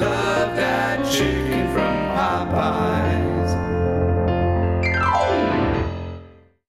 love.